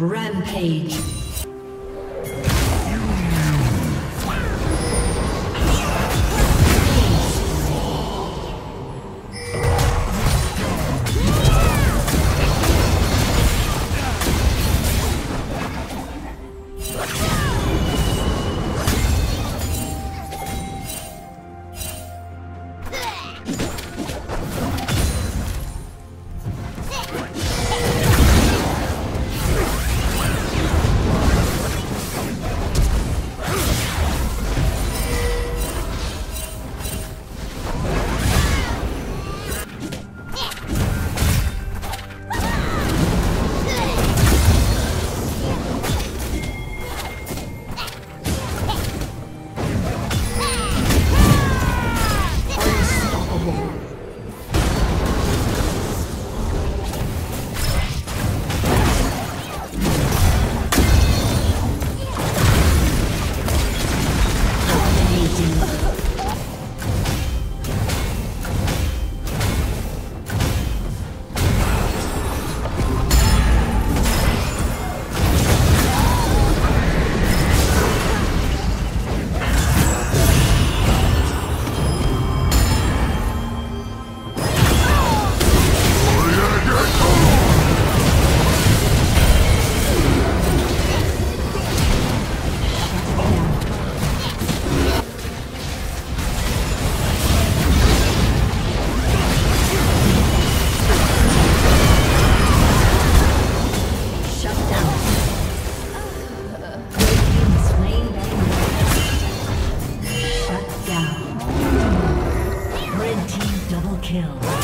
Rampage. Destroyed.